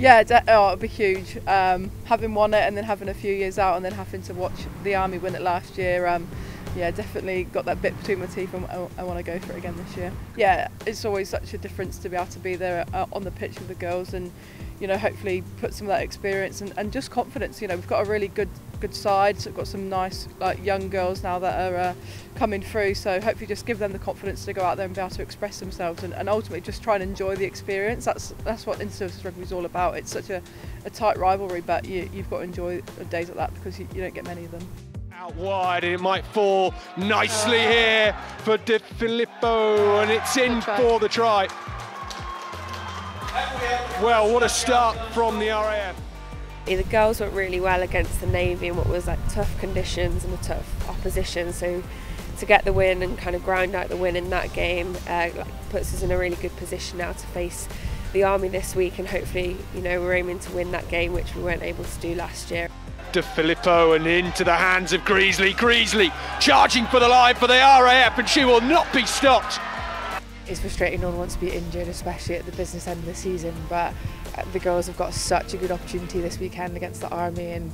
Yeah, oh, it'd be huge. Um, having won it and then having a few years out and then having to watch the army win it last year. Um, yeah, definitely got that bit between my teeth and I, I want to go for it again this year. Yeah, it's always such a difference to be able to be there uh, on the pitch with the girls and, you know, hopefully put some of that experience and, and just confidence. You know, we've got a really good good side. So we've got some nice like young girls now that are uh, coming through. So hopefully just give them the confidence to go out there and be able to express themselves and, and ultimately just try and enjoy the experience. That's that's what inter-service rugby is all about. It's such a, a tight rivalry, but you, you've got to enjoy days like that because you, you don't get many of them out wide and it might fall nicely here for De Filippo and it's in for the try. Well, what a start from the RAF. The girls went really well against the Navy in what was like tough conditions and a tough opposition. So to get the win and kind of grind out the win in that game uh, puts us in a really good position now to face the Army this week and hopefully, you know, we're aiming to win that game, which we weren't able to do last year. De Filippo and into the hands of Greasley. Greasley charging for the line for the RAF and she will not be stopped. It's frustrating no one wants to be injured, especially at the business end of the season, but uh, the girls have got such a good opportunity this weekend against the Army and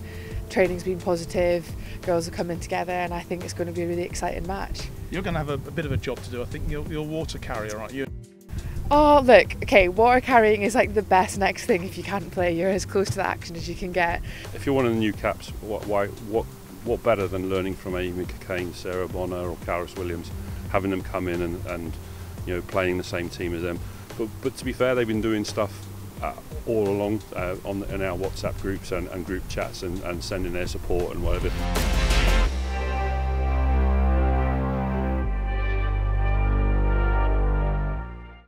training's been positive, girls are coming together and I think it's going to be a really exciting match. You're going to have a, a bit of a job to do. I think you're, you're water carrier, aren't you? Oh, look, okay, water carrying is like the best next thing if you can't play. You're as close to the action as you can get. If you're one of the new caps, what, why, what, what better than learning from Amy Cokayne, Sarah Bonar, or Carys Williams, having them come in and, and you know playing the same team as them. But, but to be fair, they've been doing stuff uh, all along uh, on in our WhatsApp groups and, and group chats and, and sending their support and whatever.